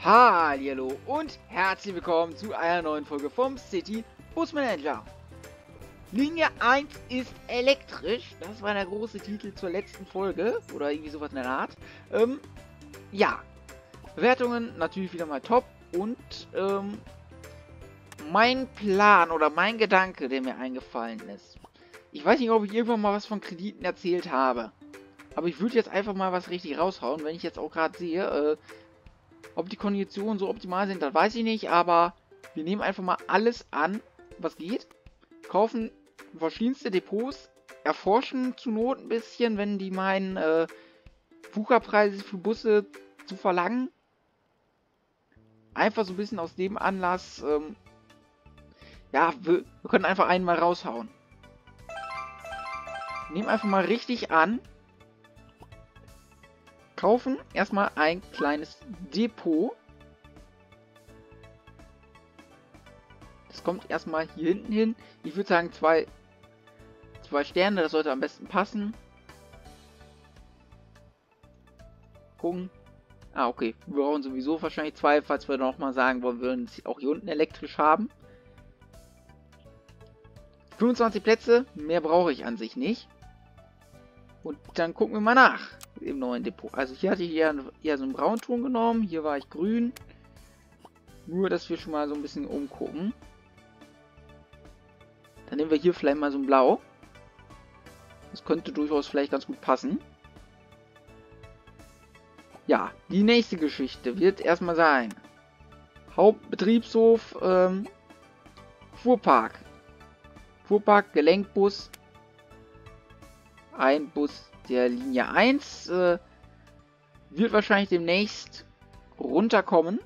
Hallo und herzlich willkommen zu einer neuen Folge vom City Bus Manager. Linie 1 ist elektrisch. Das war der große Titel zur letzten Folge. Oder irgendwie sowas in der Art. Ähm, ja. Bewertungen natürlich wieder mal top. Und ähm, mein Plan oder mein Gedanke, der mir eingefallen ist. Ich weiß nicht, ob ich irgendwann mal was von Krediten erzählt habe. Aber ich würde jetzt einfach mal was richtig raushauen, wenn ich jetzt auch gerade sehe, äh, ob die Konditionen so optimal sind, das weiß ich nicht, aber wir nehmen einfach mal alles an, was geht. Kaufen verschiedenste Depots, erforschen zu Not ein bisschen, wenn die meinen, äh, Wucherpreise für Busse zu verlangen. Einfach so ein bisschen aus dem Anlass, ähm, ja, wir, wir können einfach einen mal raushauen. Nehmen einfach mal richtig an. Kaufen erstmal ein kleines Depot. Das kommt erstmal hier hinten hin. Ich würde sagen zwei, zwei Sterne, das sollte am besten passen. Gucken. Ah, okay. Wir brauchen sowieso wahrscheinlich zwei, falls wir nochmal sagen wollen, wir würden es auch hier unten elektrisch haben. 25 Plätze, mehr brauche ich an sich nicht. Und dann gucken wir mal nach im neuen Depot. Also hier hatte ich eher, eher so einen Braunton genommen, hier war ich grün. Nur, dass wir schon mal so ein bisschen umgucken. Dann nehmen wir hier vielleicht mal so ein Blau. Das könnte durchaus vielleicht ganz gut passen. Ja, die nächste Geschichte wird erstmal sein. Hauptbetriebshof, ähm, Fuhrpark. Fuhrpark, Gelenkbus. Ein Bus der Linie 1 äh, wird wahrscheinlich demnächst runterkommen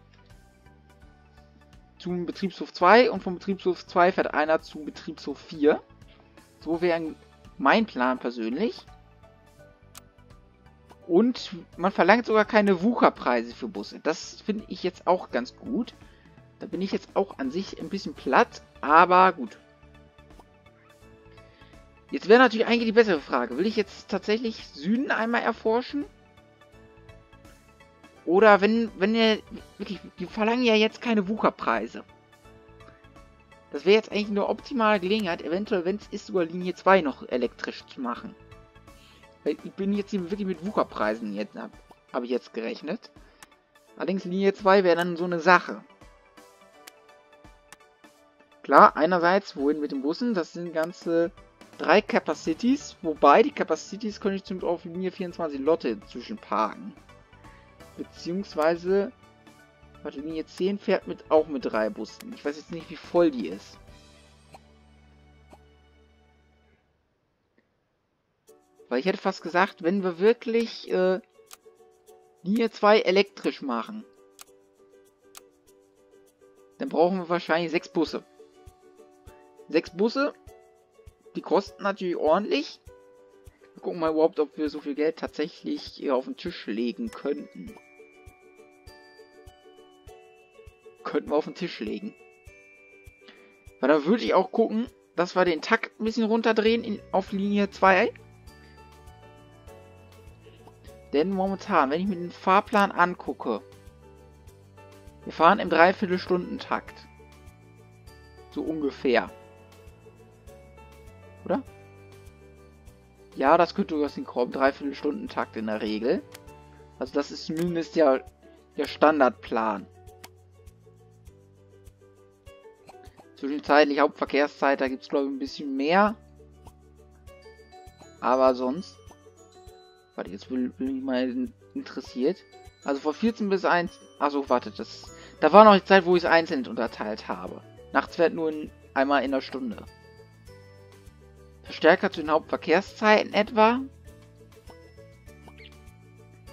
zum Betriebshof 2 und vom Betriebshof 2 fährt einer zum Betriebshof 4. So wäre mein Plan persönlich. Und man verlangt sogar keine Wucherpreise für Busse. Das finde ich jetzt auch ganz gut. Da bin ich jetzt auch an sich ein bisschen platt, aber gut. Jetzt wäre natürlich eigentlich die bessere Frage. Will ich jetzt tatsächlich Süden einmal erforschen? Oder wenn, wenn ihr, wirklich, die verlangen ja jetzt keine Wucherpreise. Das wäre jetzt eigentlich eine optimale Gelegenheit, eventuell, wenn es ist, sogar Linie 2 noch elektrisch zu machen. Weil ich bin jetzt hier wirklich mit Wucherpreisen jetzt, habe hab ich jetzt gerechnet. Allerdings Linie 2 wäre dann so eine Sache. Klar, einerseits, wohin mit den Bussen, das sind ganze drei Capacities, wobei die Capacities könnte ich zum auf Linie 24 Lotte zwischen parken. Beziehungsweise, warte, Linie 10 fährt mit auch mit drei Bussen. Ich weiß jetzt nicht, wie voll die ist. Weil ich hätte fast gesagt, wenn wir wirklich äh, Linie 2 elektrisch machen, dann brauchen wir wahrscheinlich sechs Busse. Sechs Busse, die kosten natürlich ordentlich. Wir gucken mal überhaupt, ob wir so viel Geld tatsächlich hier auf den Tisch legen könnten. Könnten wir auf den Tisch legen. Weil da würde ich auch gucken, dass wir den Takt ein bisschen runterdrehen in, auf Linie 2. Denn momentan, wenn ich mir den Fahrplan angucke, wir fahren im Dreiviertelstundentakt. So ungefähr. Ja, das könnte durchaus hinkommen. Dreiviertelstundentakt in der Regel. Also das ist zumindest ja der Standardplan. Zwischenzeitlich Hauptverkehrszeit, da gibt es glaube ich ein bisschen mehr. Aber sonst... Warte, jetzt bin ich mal interessiert. Also vor 14 bis 1... Achso, warte, das... Da war noch die Zeit, wo ich es einzeln unterteilt habe. Nachts wird nur in, einmal in der Stunde. Verstärker zu den Hauptverkehrszeiten etwa.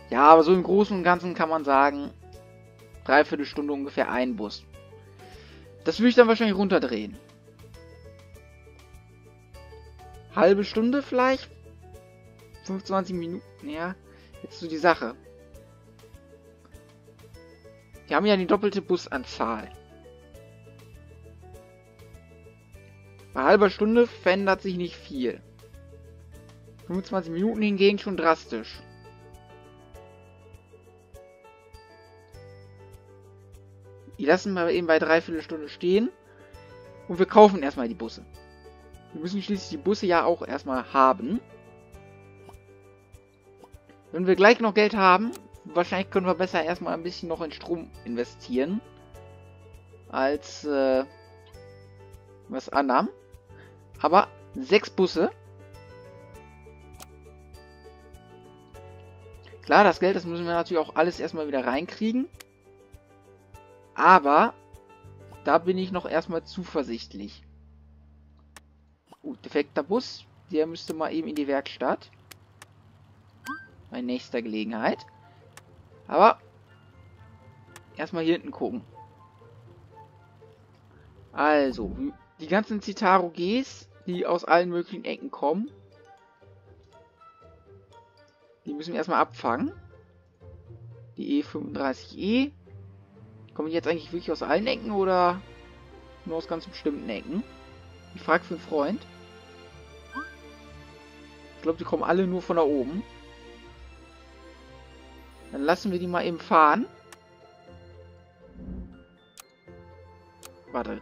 Ja, aber so im Großen und Ganzen kann man sagen, dreiviertel Stunde ungefähr ein Bus. Das würde ich dann wahrscheinlich runterdrehen. Halbe Stunde vielleicht? 25 Minuten, ja. Jetzt so die Sache. Wir haben ja die doppelte Busanzahl. Bei halber Stunde verändert sich nicht viel. 25 Minuten hingegen schon drastisch. Die lassen wir eben bei dreiviertel Stunde stehen. Und wir kaufen erstmal die Busse. Wir müssen schließlich die Busse ja auch erstmal haben. Wenn wir gleich noch Geld haben, wahrscheinlich können wir besser erstmal ein bisschen noch in Strom investieren. Als äh, was annahmen. Aber sechs Busse. Klar, das Geld, das müssen wir natürlich auch alles erstmal wieder reinkriegen. Aber da bin ich noch erstmal zuversichtlich. Gut, defekter Bus. Der müsste mal eben in die Werkstatt. Bei nächster Gelegenheit. Aber erstmal hier hinten gucken. Also, die ganzen Citaro Gs, die aus allen möglichen Ecken kommen, die müssen wir erstmal abfangen. Die E35E. Kommen die jetzt eigentlich wirklich aus allen Ecken oder nur aus ganz bestimmten Ecken? Ich frage für einen Freund. Ich glaube, die kommen alle nur von da oben. Dann lassen wir die mal eben fahren. Warte.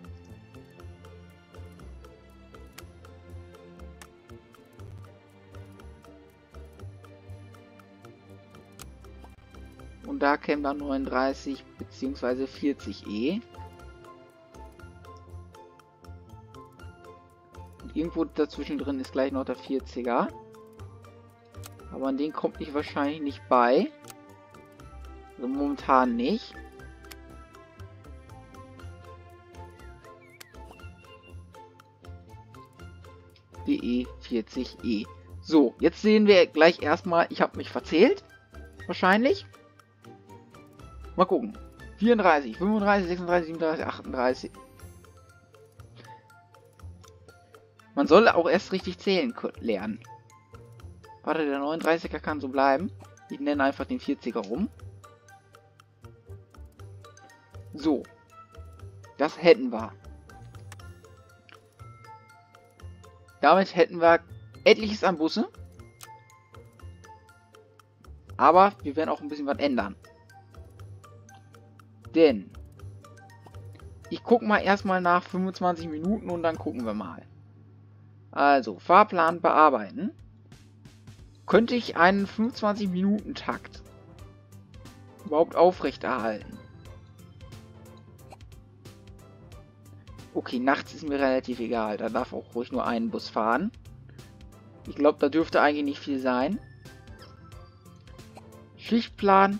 Und da käme dann 39 bzw. 40e. Und irgendwo dazwischen drin ist gleich noch der 40er. Aber an den kommt ich wahrscheinlich nicht bei. Also momentan nicht. DE40E. So, jetzt sehen wir gleich erstmal, ich habe mich verzählt. Wahrscheinlich. Mal gucken. 34, 35, 36, 37, 38. Man soll auch erst richtig zählen lernen. Warte, der 39er kann so bleiben. Ich nenne einfach den 40er rum. So. Das hätten wir. Damit hätten wir etliches an Busse. Aber wir werden auch ein bisschen was ändern. Denn ich gucke mal erstmal nach 25 Minuten und dann gucken wir mal. Also, Fahrplan bearbeiten. Könnte ich einen 25-Minuten-Takt überhaupt aufrechterhalten? Okay, nachts ist mir relativ egal. Da darf auch ruhig nur ein Bus fahren. Ich glaube, da dürfte eigentlich nicht viel sein. Schichtplan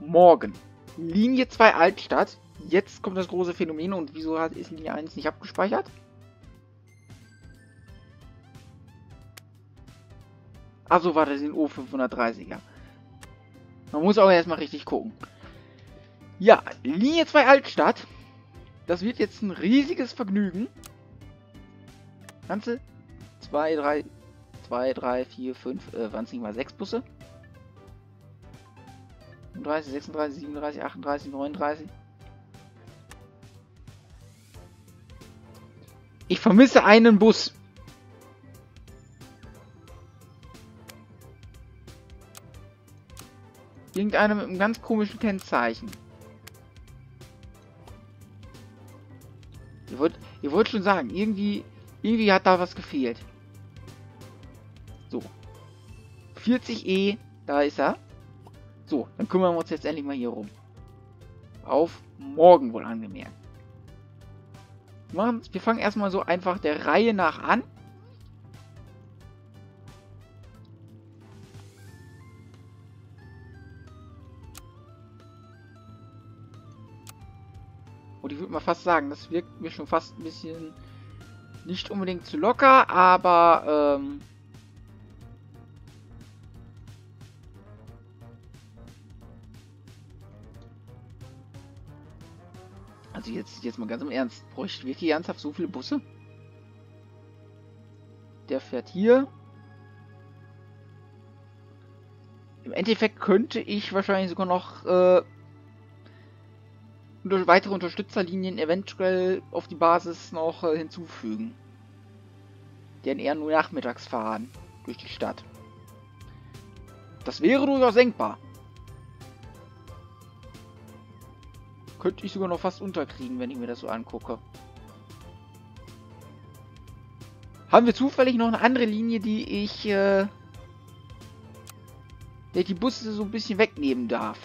morgen. Linie 2 Altstadt. Jetzt kommt das große Phänomen. Und wieso ist Linie 1 nicht abgespeichert? Achso, warte, das sind O530er. Man muss auch erstmal richtig gucken. Ja, Linie 2 Altstadt. Das wird jetzt ein riesiges Vergnügen. Ganze 2, 3, 2, 3, 4, 5, äh, waren es nicht mal 6 Busse? 35, 36, 37, 38, 39. Ich vermisse einen Bus. Irgendeiner mit einem ganz komischen Kennzeichen. Ihr wollt, ihr wollt schon sagen, irgendwie, irgendwie hat da was gefehlt. So. 40E, da ist er. So, dann kümmern wir uns jetzt endlich mal hier rum. Auf morgen wohl angemerkt. Wir fangen erstmal so einfach der Reihe nach an. Und ich würde mal fast sagen, das wirkt mir schon fast ein bisschen nicht unbedingt zu locker, aber ähm, Also jetzt, jetzt mal ganz im Ernst. Bräuchte wirklich ernsthaft so viele Busse? Der fährt hier. Im Endeffekt könnte ich wahrscheinlich sogar noch äh, weitere Unterstützerlinien eventuell auf die Basis noch äh, hinzufügen. Die eher nur nachmittags fahren durch die Stadt. Das wäre durchaus denkbar. Könnte ich sogar noch fast unterkriegen, wenn ich mir das so angucke. Haben wir zufällig noch eine andere Linie, die ich, äh, der die Busse so ein bisschen wegnehmen darf?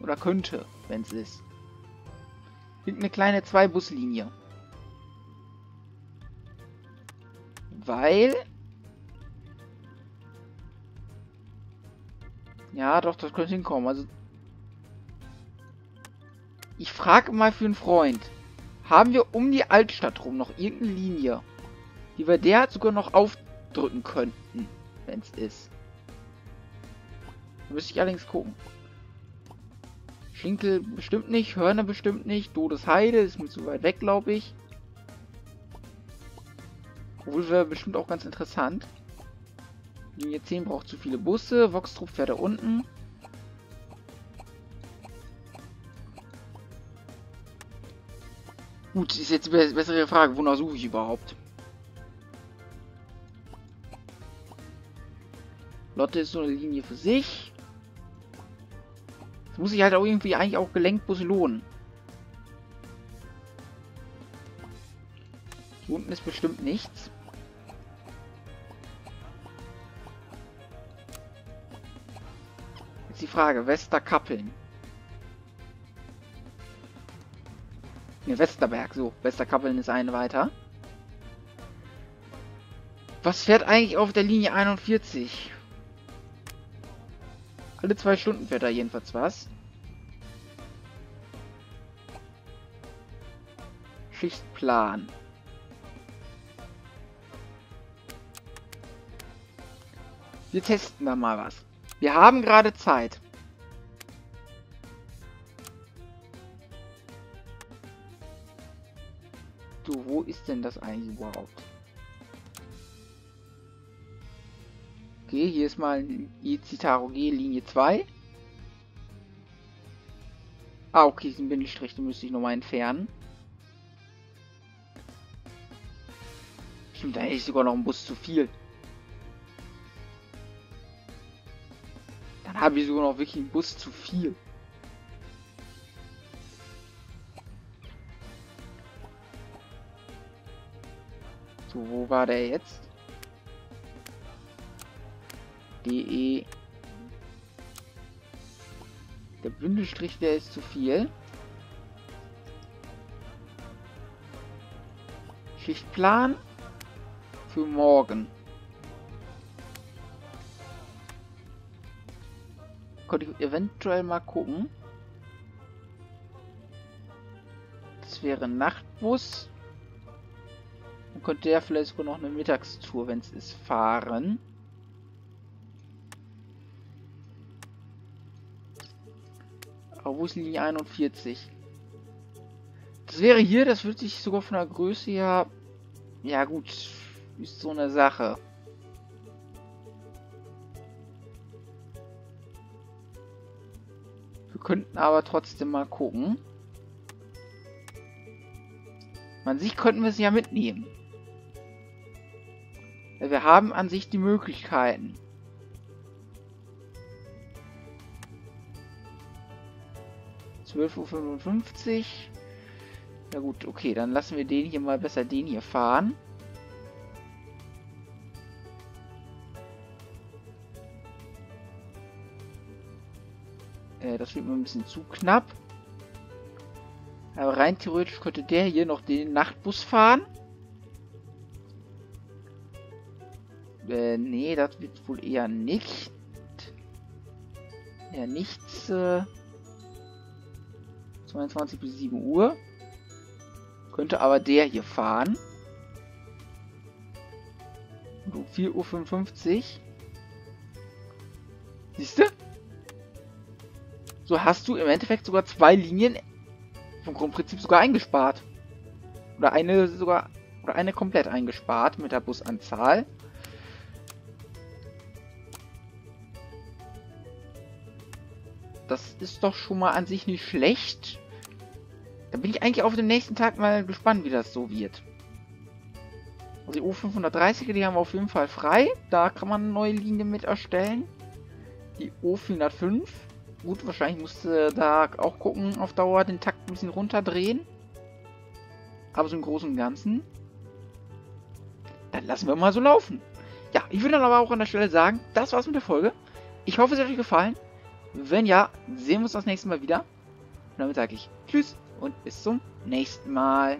Oder könnte, wenn es ist. Eine kleine Zwei-Bus-Linie. Weil... Ja, doch, das könnte hinkommen. Also... Ich frage mal für einen Freund. Haben wir um die Altstadt rum noch irgendeine Linie, die wir der sogar noch aufdrücken könnten, wenn es ist? Da müsste ich allerdings gucken. Schinkel bestimmt nicht, Hörner bestimmt nicht, Todesheide ist mir zu weit weg, glaube ich. Obwohl wäre bestimmt auch ganz interessant. Linie 10 braucht zu viele Busse, Voxtrupp fährt da unten. Gut, ist jetzt die bessere Frage, wonach suche ich überhaupt? Lotte ist so eine Linie für sich. Das muss sich halt auch irgendwie eigentlich auch Gelenkbus lohnen. Hier unten ist bestimmt nichts. Jetzt die Frage, Westerkappeln. Ne, Westerberg, so. Westerkappeln ist eine weiter. Was fährt eigentlich auf der Linie 41? Alle zwei Stunden fährt da jedenfalls was. Schichtplan. Wir testen da mal was. Wir haben gerade Zeit. Ist denn das eigentlich überhaupt? Okay, hier ist mal Citaro G Linie 2. Ah, okay, diesen Bindestrich, den müsste ich nochmal entfernen. Stimmt, da hätte ich sogar noch einen Bus zu viel. Dann habe ich sogar noch wirklich einen Bus zu viel. So, wo war der jetzt? DE. Der Bündelstrich, der ist zu viel. Schichtplan für morgen. Könnte ich eventuell mal gucken. Das wäre Nachtbus. Dann könnte der vielleicht sogar noch eine Mittagstour, wenn es ist, fahren. Aber wo ist Linie 41? Das wäre hier, das würde sich sogar von der Größe her... Ja gut, ist so eine Sache. Wir könnten aber trotzdem mal gucken. An sich könnten wir es ja mitnehmen. Wir haben an sich die Möglichkeiten. 12.55 Uhr. Ja gut, okay, dann lassen wir den hier mal besser den hier fahren. Äh, das wird mir ein bisschen zu knapp. Aber rein theoretisch könnte der hier noch den Nachtbus fahren. Äh, nee, das wird wohl eher nicht. Ja, nichts. Äh 22 bis 7 Uhr. Könnte aber der hier fahren. Und um 4.55 Uhr. Siehst du? So hast du im Endeffekt sogar zwei Linien vom Grundprinzip sogar eingespart. Oder eine sogar, oder eine komplett eingespart mit der Busanzahl. Das ist doch schon mal an sich nicht schlecht. Da bin ich eigentlich auf den nächsten Tag mal gespannt, wie das so wird. Also die O530er, die haben wir auf jeden Fall frei. Da kann man eine neue Linie mit erstellen. Die O405. Gut, wahrscheinlich musste da auch gucken, auf Dauer den Takt ein bisschen runterdrehen. Aber so im Großen und Ganzen. Dann lassen wir mal so laufen. Ja, ich würde dann aber auch an der Stelle sagen, das war's mit der Folge. Ich hoffe, es hat euch gefallen. Wenn ja, sehen wir uns das nächste Mal wieder. Und damit sage ich Tschüss und bis zum nächsten Mal.